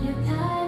Your time.